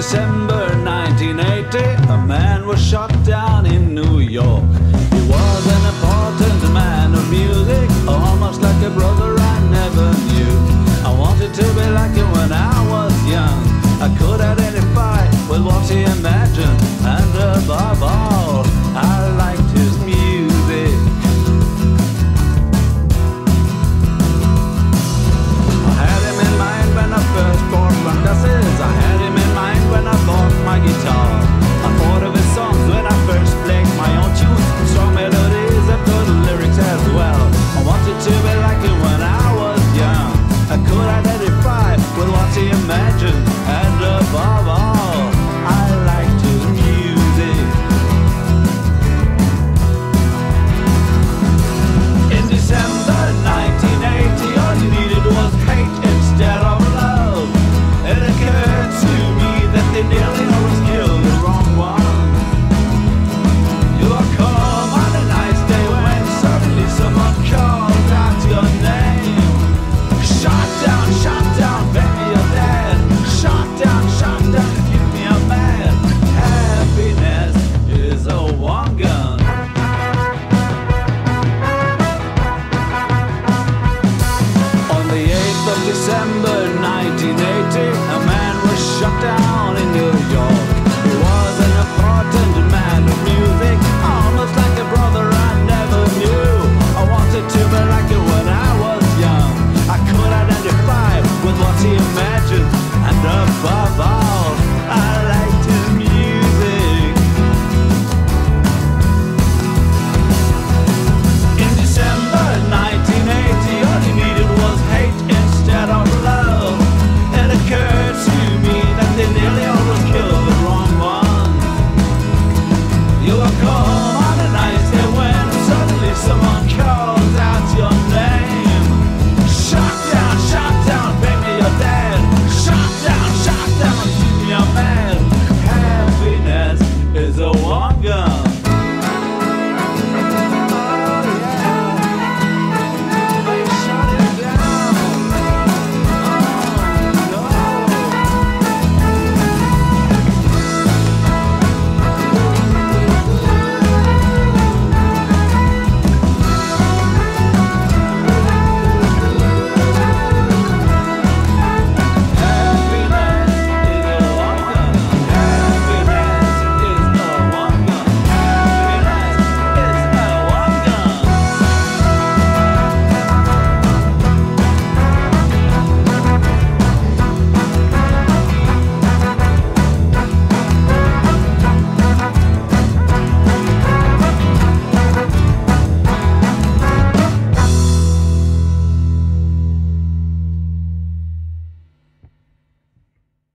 December 1980, a man was shot down in New York. He was an important man of music, almost like a brother I never knew. I wanted to be like him when I was young. I could identify with what he imagined and above all. man.